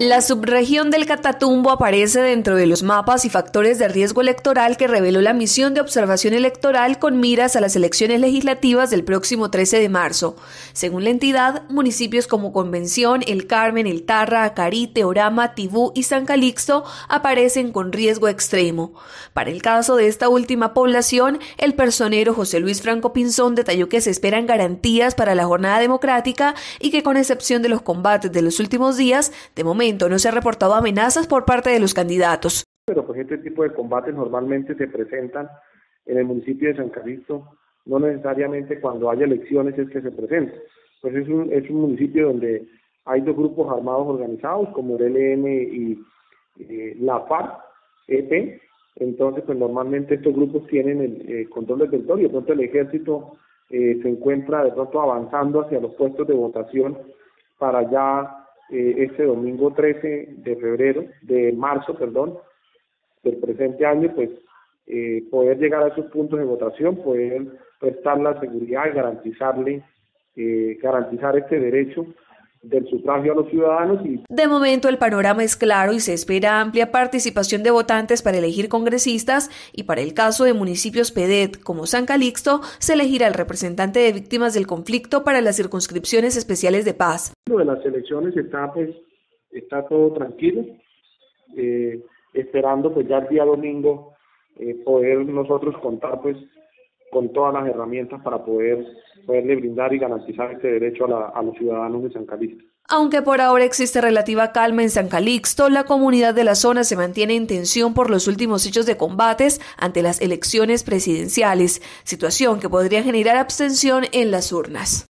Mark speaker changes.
Speaker 1: La subregión del Catatumbo aparece dentro de los mapas y factores de riesgo electoral que reveló la misión de observación electoral con miras a las elecciones legislativas del próximo 13 de marzo. Según la entidad, municipios como Convención, El Carmen, El Tarra, Acarite, Orama, Tibú y San Calixto aparecen con riesgo extremo. Para el caso de esta última población, el personero José Luis Franco Pinzón detalló que se esperan garantías para la jornada democrática y que con excepción de los combates de los últimos días, de momento no se ha reportado amenazas por parte de los candidatos.
Speaker 2: Pero pues este tipo de combates normalmente se presentan en el municipio de San Calixto, no necesariamente cuando haya elecciones es que se presenta. Pues es un, es un municipio donde hay dos grupos armados organizados, como el ELN y eh, la FARC, EP, entonces pues normalmente estos grupos tienen el eh, control del territorio, de pronto el ejército eh, se encuentra de pronto avanzando hacia los puestos de votación para ya eh, este domingo 13 de febrero, de marzo, perdón, del presente año, pues eh, poder llegar a esos puntos de votación, poder prestar la seguridad y garantizarle, eh, garantizar este derecho del sufragio a los ciudadanos. Y...
Speaker 1: De momento el panorama es claro y se espera amplia participación de votantes para elegir congresistas y para el caso de municipios PEDET como San Calixto se elegirá el representante de víctimas del conflicto para las circunscripciones especiales de paz.
Speaker 2: Lo de las elecciones está pues está todo tranquilo, eh, esperando pues ya el día domingo eh, poder nosotros contar pues con todas las herramientas para poder poderle brindar y garantizar este derecho a, los ciudadanos de San Calixto.
Speaker 1: Aunque por ahora existe relativa calma en San Calixto, la comunidad de la zona se mantiene en tensión por los últimos hechos de combates ante las elecciones presidenciales, situación que podría generar abstención en las urnas.